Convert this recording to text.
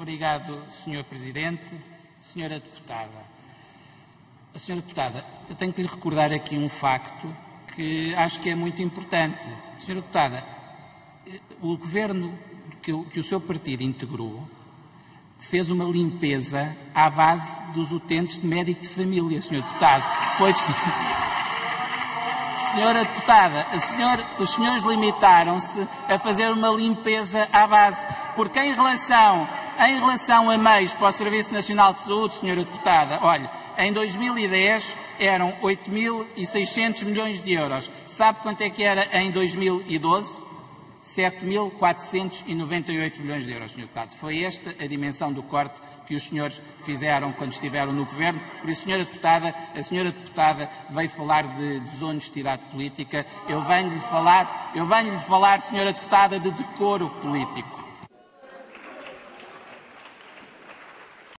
Obrigado, Sr. Presidente. Senhora Deputada, a Senhora Deputada, eu tenho que lhe recordar aqui um facto que acho que é muito importante. Senhora Deputada, o governo que, que o seu partido integrou fez uma limpeza à base dos utentes de médico de família, Senhor Deputado. Foi. Senhora Deputada, senhor, os senhores limitaram-se a fazer uma limpeza à base, porque em relação, em relação a meios para o Serviço Nacional de Saúde, Senhora Deputada, olha, em 2010 eram 8.600 milhões de euros. Sabe quanto é que era em 2012? 7.498 milhões de euros, Sr. Deputado. Foi esta a dimensão do corte que os senhores fizeram quando estiveram no Governo. Por isso, Sra. Deputada, a Sra. Deputada veio falar de desonestidade política. Eu venho-lhe falar, eu venho-lhe falar, Sra. Deputada, de decoro político.